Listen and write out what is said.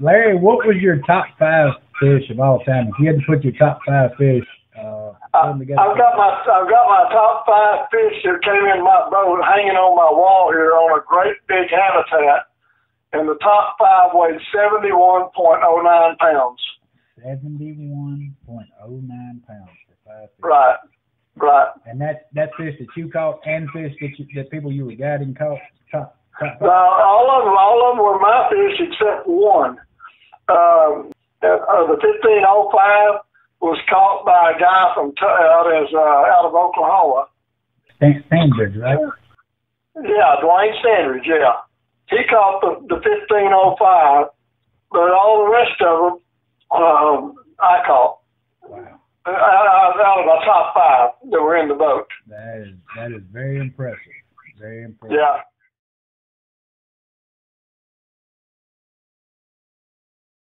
Larry, what was your top five fish of all time? If you had to put your top five fish, uh, I, I've got my I've got my top five fish that came in my boat hanging on my wall here on a great big habitat, and the top five weighed seventy one point oh nine pounds. Seventy one point oh nine pounds for five fish. Right, right. And that that fish that you caught and fish that you, that people you were guiding caught. Top Uh, all of them, all of them were my fish except one. Um, uh, the fifteen oh five was caught by a guy from out as uh, out of Oklahoma. Stan- Stanbridge, right? Yeah, Dwayne Sandridge. Yeah, he caught the the fifteen oh five, but all the rest of them, um, I caught. Wow, Uh, out out of my top five that were in the boat. that is that is very impressive. Very impressive. Yeah,